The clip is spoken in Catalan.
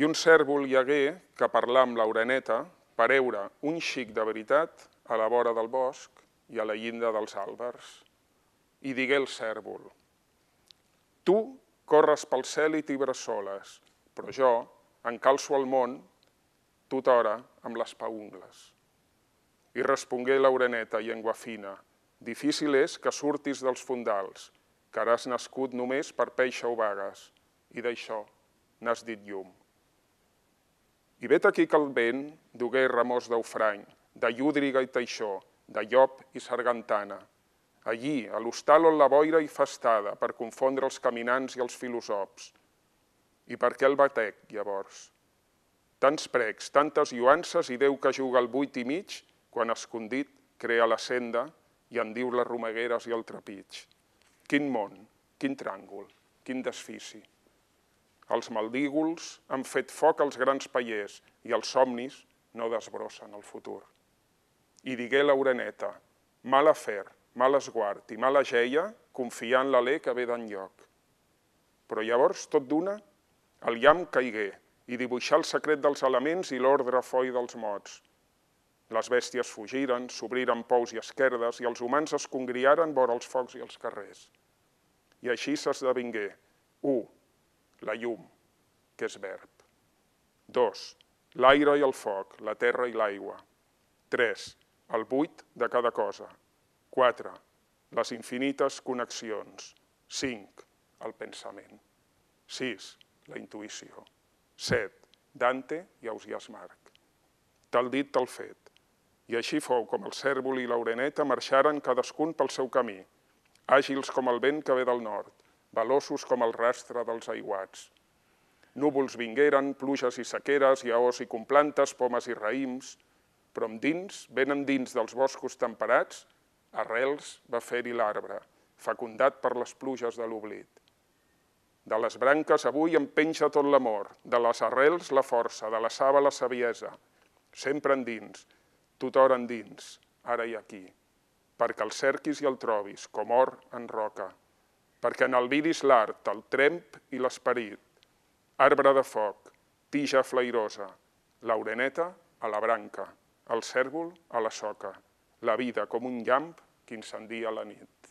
I un cèrvol hi hagué que parlar amb l'oreneta per eure un xic de veritat a la vora del bosc i a la llinda dels àlbers. I digué el cèrvol, tu corres pel cel i t'hi bressoles, però jo encalço el món tothora amb les paungles. I respongué l'oreneta, llengua fina, difícil és que surtis dels fondals, que has nascut només per peixa o vagues, i d'això n'has dit llum. I vet aquí que el vent dugué remors d'Eufrany, de llúdriga i teixó, de llop i sargantana, allí, a l'hostal on la boira hi festada, per confondre els caminants i els filosofs. I per què el batec, llavors? Tants precs, tantes lluances i Déu que juga al buit i mig, quan escondit crea la senda i en diu les romegueres i el trepig. Quin món, quin tràngol, quin desfici. Els maldígols han fet foc als grans paiers i els somnis no desbrossen el futur. I digué l'oreneta, mal afer, mal esguard i mala geia, confiant l'alè que ve d'enlloc. Però llavors, tot d'una, el llamp caigué i dibuixar el secret dels elements i l'ordre foi dels mots. Les bèsties fugiren, s'obriren pous i esquerdes i els humans es congriaren vora els focs i els carrers. I així s'esdevingué, 1. La llum, que és verb. 2. L'aire i el foc, la terra i l'aigua. 3. El buit de cada cosa. 4. Les infinites connexions. 5. El pensament. 6. La intuïció. 7. Dante i Ausiàs Marc. Tal dit, tal fet. I així fou com el cèrvol i l'oreneta marxaren cadascun pel seu camí, àgils com el vent que ve del nord, veloços com el rastre dels aiguats. Núvols vingueren, pluges i sequeres, llaors i complantes, pomes i raïms, però dins, ben endins dels boscos temperats, arrels va fer-hi l'arbre, fecundat per les pluges de l'oblit. De les branques avui em penja tot l'amor, de les arrels la força, de la saba la saviesa, sempre endins, tothora endins, ara i aquí perquè el cerquis i el trobis, com or en roca, perquè en el vidis l'art, el tremp i l'esperit, arbre de foc, tija flairosa, l'aureneta a la branca, el cèrvol a la soca, la vida com un llamp que incendia la nit.